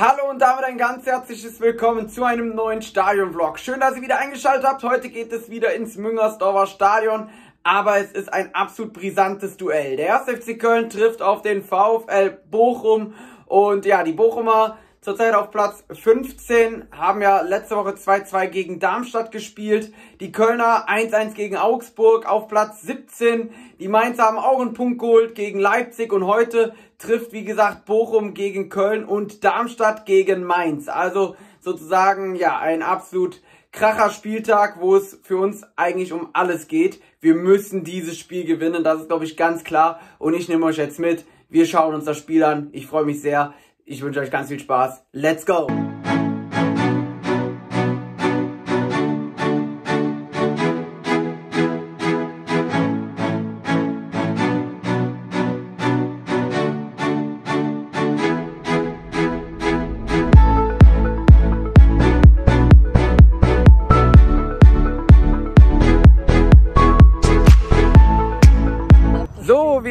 Hallo und damit ein ganz herzliches Willkommen zu einem neuen Stadion-Vlog. Schön, dass ihr wieder eingeschaltet habt. Heute geht es wieder ins Müngersdorfer Stadion. Aber es ist ein absolut brisantes Duell. Der 1. FC Köln trifft auf den VfL Bochum. Und ja, die Bochumer zurzeit auf Platz 15, haben ja letzte Woche 2-2 gegen Darmstadt gespielt. Die Kölner 1-1 gegen Augsburg auf Platz 17. Die Mainzer haben auch einen Punkt geholt gegen Leipzig und heute trifft, wie gesagt, Bochum gegen Köln und Darmstadt gegen Mainz. Also sozusagen, ja, ein absolut kracher Spieltag, wo es für uns eigentlich um alles geht. Wir müssen dieses Spiel gewinnen, das ist, glaube ich, ganz klar. Und ich nehme euch jetzt mit. Wir schauen uns das Spiel an. Ich freue mich sehr. Ich wünsche euch ganz viel Spaß. Let's go!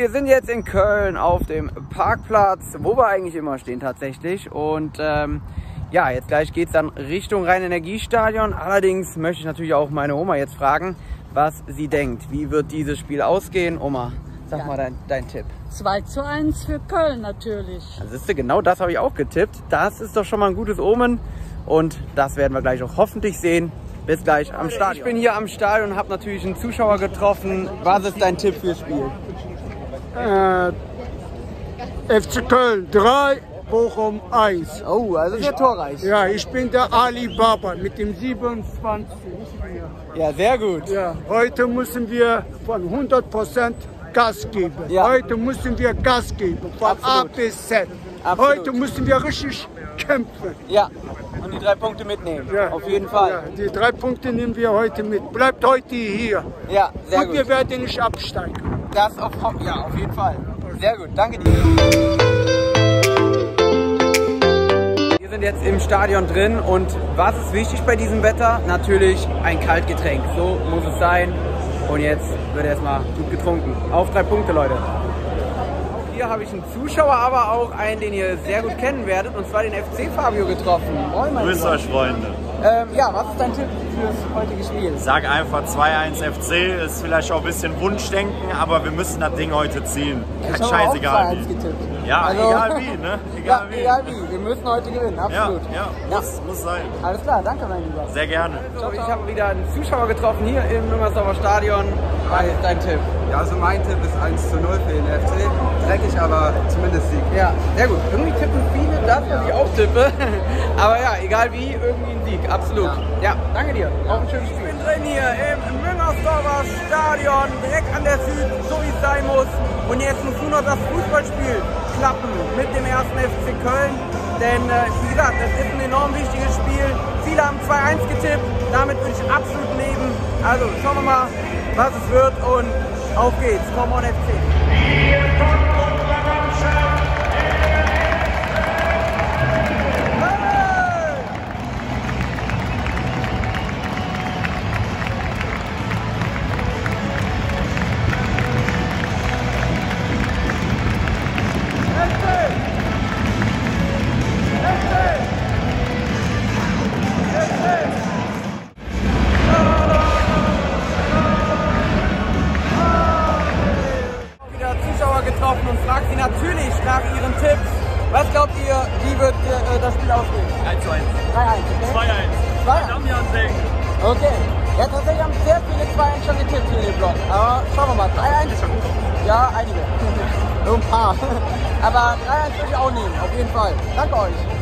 Wir sind jetzt in Köln auf dem Parkplatz, wo wir eigentlich immer stehen tatsächlich. Und ähm, ja, jetzt gleich geht es dann Richtung Rhein-Energiestadion. Allerdings möchte ich natürlich auch meine Oma jetzt fragen, was sie denkt. Wie wird dieses Spiel ausgehen? Oma, sag ja. mal dein, dein Tipp. 2 zu 1 für Köln natürlich. Das ist genau das habe ich auch getippt. Das ist doch schon mal ein gutes Omen. Und das werden wir gleich auch hoffentlich sehen. Bis gleich am Stadion. Ich bin hier am Stadion und habe natürlich einen Zuschauer getroffen. Was ist dein Tipp fürs Spiel? Äh, FC Köln 3, Bochum 1. Oh, also sehr torreich. Ja, ich bin der Ali Baba mit dem 27. Ja, sehr gut. Ja, heute müssen wir von 100% Gas geben. Ja. Heute müssen wir Gas geben, von Absolut. A bis Z. Absolut. Heute müssen wir richtig kämpfen. Ja, und die drei Punkte mitnehmen. Ja. Auf jeden Fall. Ja, die drei Punkte nehmen wir heute mit. Bleibt heute hier. Ja, sehr und gut. wir werden nicht absteigen. Das auf, ja, auf jeden Fall. Sehr gut, danke dir. Wir sind jetzt im Stadion drin und was ist wichtig bei diesem Wetter? Natürlich ein Kaltgetränk. So muss es sein. Und jetzt wird erstmal gut getrunken. Auf drei Punkte, Leute. Hier habe ich einen Zuschauer, aber auch einen, den ihr sehr gut kennen werdet, und zwar den FC Fabio getroffen. Moin, Grüß euch, Freunde. Ähm, ja, was ist dein Tipp fürs heutige Spiel? Sag einfach 2-1 FC, ist vielleicht auch ein bisschen Wunschdenken, aber wir müssen das Ding heute ziehen. Ich Scheißegal wie. Ja, also, egal wie, ne? Egal, ja, wie. egal wie. Wir müssen heute gewinnen, absolut. Ja, ja, Muss, muss sein. Alles klar, danke mein Lieber. Sehr gerne. So, ich habe wieder einen Zuschauer getroffen hier im Müngersdorfer Stadion. Was ist dein Tipp? Ja, also mein Tipp ist 1 zu 0 für den FC. Dreckig, aber zumindest Sieg. Ja, sehr gut. Irgendwie tippen viele das, was ich auch tippe. aber ja, egal wie, irgendwie ein Sieg. Absolut. Ja, ja danke dir. Auch ein schönes Spiel. Ich bin drin hier im Müngersdorfer Stadion, direkt an der Süd, so wie es sein muss. Und jetzt muss nur noch das Fußballspiel klappen mit dem ersten FC Köln. Denn äh, wie gesagt, das ist ein enorm wichtiges Spiel. Viele haben 2-1 getippt, damit würde ich absolut leben. Also schauen wir mal, was es wird und auf geht's. Come on FC. Aber 3-1 würde ich auch nehmen, auf jeden Fall. Danke euch.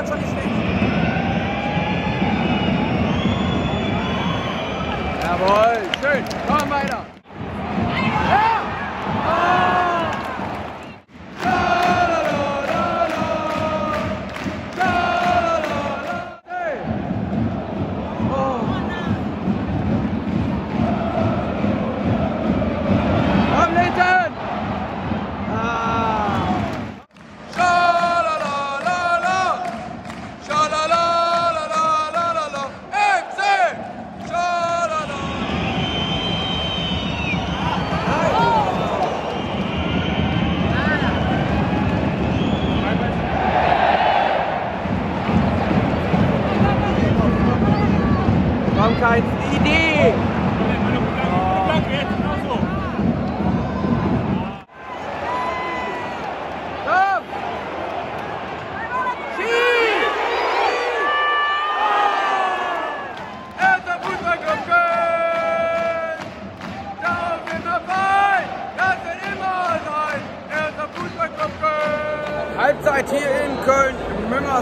Waren schon nicht schlecht. Jawohl, schön. Komm weiter.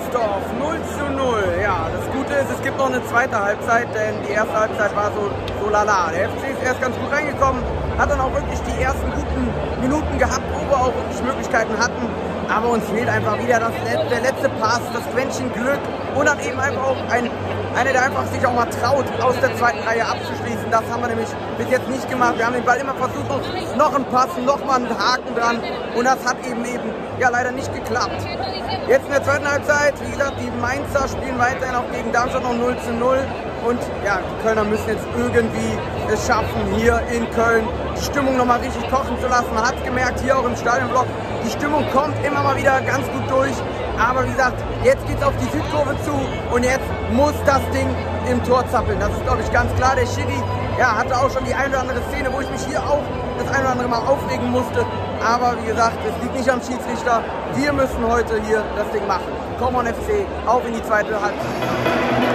Müngersdorf, 0 zu 0. Ja, das Gute ist, es gibt noch eine zweite Halbzeit, denn die erste Halbzeit war so, so lala. Der FC ist erst ganz gut reingekommen, hat dann auch wirklich die ersten guten Minuten gehabt, wo wir auch wirklich Möglichkeiten hatten. Aber uns fehlt einfach wieder das, der letzte Pass, das Quäntchen Glück und dann eben einfach auch ein, einer, der einfach sich auch mal traut, aus der zweiten Reihe abzuschließen. Das haben wir nämlich bis jetzt nicht gemacht. Wir haben den Ball immer versucht, noch einen Pass, noch mal einen Haken dran und das hat eben eben ja leider nicht geklappt. Jetzt in der zweiten Halbzeit, wie gesagt, die Mainzer spielen weiterhin auch gegen Darmstadt noch 0 zu 0. Und ja, die Kölner müssen jetzt irgendwie es schaffen, hier in Köln die Stimmung nochmal richtig kochen zu lassen. Man hat gemerkt, hier auch im Stadionblock, die Stimmung kommt immer mal wieder ganz gut durch. Aber wie gesagt, jetzt geht es auf die Südkurve zu und jetzt muss das Ding im Tor zappeln. Das ist, glaube ich, ganz klar. Der Schiri ja, hatte auch schon die eine oder andere Szene, wo ich mich hier auch das eine oder andere Mal aufregen musste. Aber wie gesagt, es liegt nicht am Schiedsrichter. Wir müssen heute hier das Ding machen. Come on FC, auf in die zweite Halbzeit.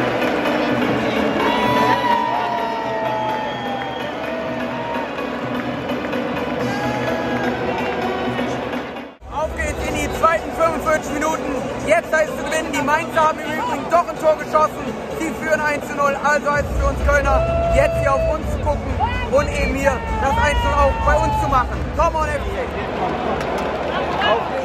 45 Minuten. Jetzt heißt es zu gewinnen. Die Mainzer haben im Übrigen doch ein Tor geschossen. Sie führen 1 zu 0. Also heißt es für uns Kölner, jetzt hier auf uns zu gucken und eben hier das 1 0 auch bei uns zu machen. Come on, FC. Auf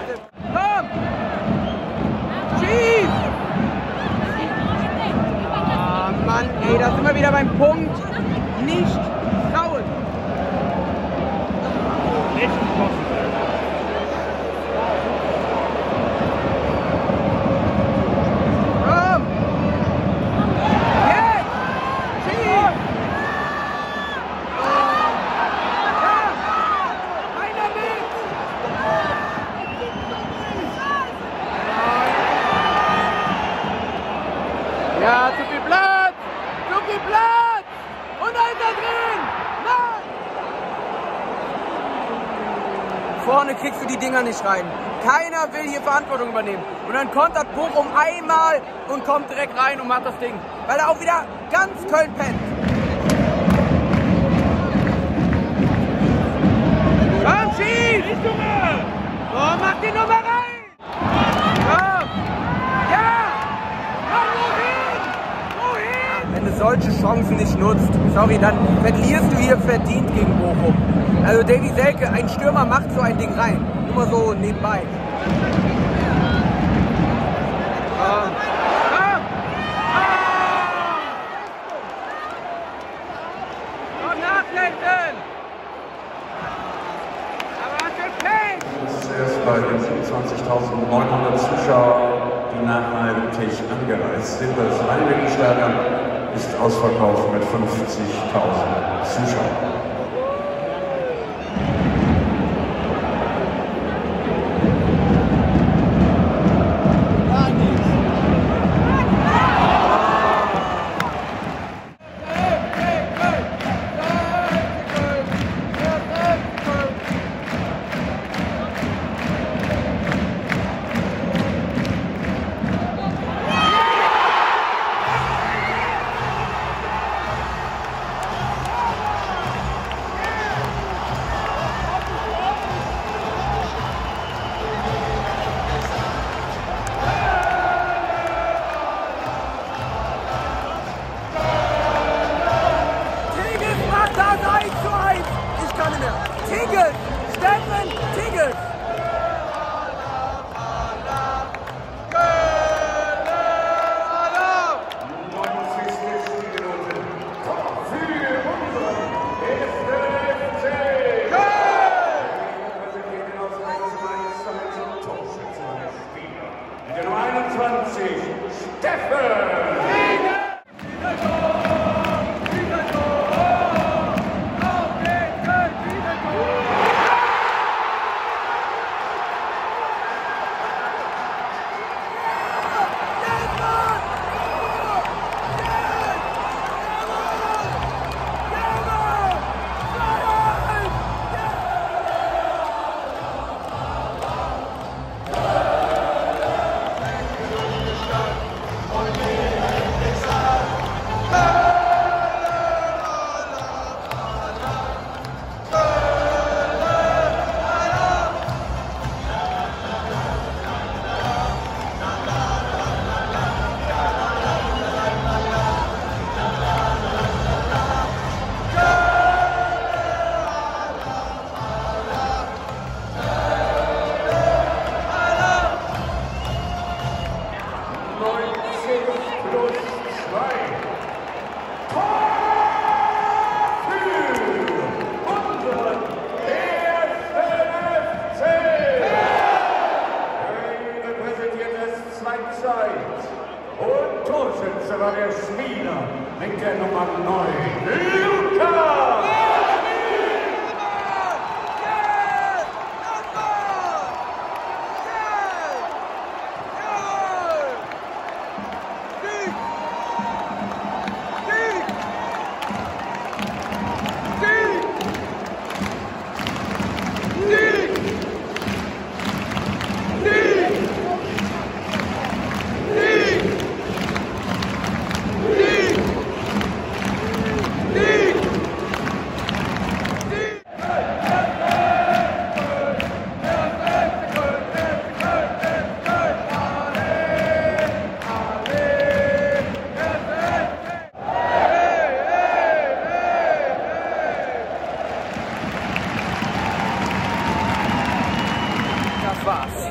Ja, zu viel Platz! Zu viel Platz! Und da drin! Nein! Vorne kriegst du die Dinger nicht rein. Keiner will hier Verantwortung übernehmen. Und dann kontert Bochum einmal und kommt direkt rein und macht das Ding. Weil er auch wieder ganz Köln pennt. Komm, schieß! Oh, mach die Nummer rein! Wenn du solche Chancen nicht nutzt, sorry, dann verlierst du hier verdient gegen Bochum. Also Davy Selke, ein Stürmer macht so ein Ding rein. Nur mal so nebenbei. Komm! Komm! Komm, nachlenken! Aber hast du Pech? Zuerst bei den 27.900 Zuschauern, die nachhaltig angereist sind. Ausverkauft mit 50.000 Zuschauern.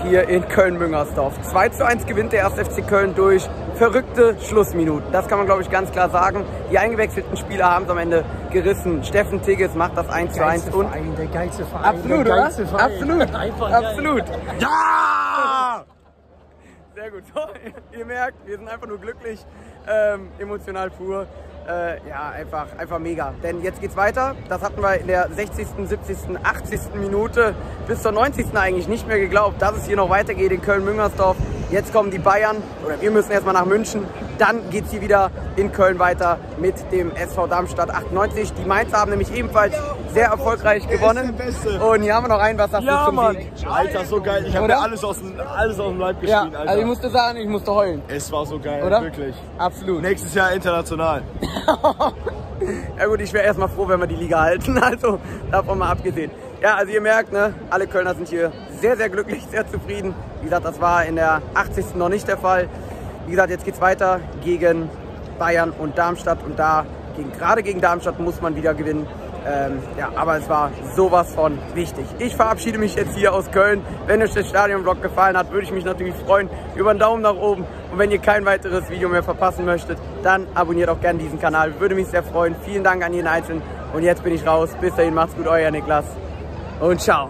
Hier in Köln-Müngersdorf. 2 zu 1 gewinnt der 1. FC Köln durch verrückte Schlussminuten. Das kann man, glaube ich, ganz klar sagen. Die eingewechselten Spieler haben es am Ende gerissen. Steffen Tigges macht das 1 zu 1 und Verein, der geilste Verein. Absolut, der oder? geilste Verein. Absolut, Einfach absolut. Ja! Sehr gut. So, ihr merkt, wir sind einfach nur glücklich, ähm, emotional pur. Äh, ja, einfach, einfach mega. Denn jetzt geht's weiter. Das hatten wir in der 60., 70., 80. Minute bis zur 90. eigentlich nicht mehr geglaubt, dass es hier noch weitergeht in Köln-Müngersdorf. Jetzt kommen die Bayern oder wir müssen erstmal nach München. Dann geht's hier wieder in Köln weiter mit dem SV Darmstadt 98. Die Mainzer haben nämlich ebenfalls sehr erfolgreich gewonnen. Und hier haben wir noch einen, was sagst Ja, du zum Mann. Sieg? Alter, so geil. Ich habe mir alles aus, dem, alles aus dem Leib Ja, geschrien, Alter. also ich musste sagen, ich musste heulen, es war so geil, oder? wirklich. Absolut. Nächstes Jahr international. Ja gut, ich wäre erstmal froh, wenn wir die Liga halten, also davon mal abgesehen. Ja, also ihr merkt, ne, alle Kölner sind hier sehr, sehr glücklich, sehr zufrieden. Wie gesagt, das war in der 80. noch nicht der Fall. Wie gesagt, jetzt geht's weiter gegen Bayern und Darmstadt und da, gegen, gerade gegen Darmstadt muss man wieder gewinnen. Ähm, ja, aber es war sowas von wichtig. Ich verabschiede mich jetzt hier aus Köln. Wenn euch der Stadionvlog gefallen hat, würde ich mich natürlich freuen über einen Daumen nach oben. Und wenn ihr kein weiteres Video mehr verpassen möchtet, dann abonniert auch gerne diesen Kanal. Würde mich sehr freuen. Vielen Dank an jeden Einzelnen. Und jetzt bin ich raus. Bis dahin, macht's gut, euer Niklas. Und ciao.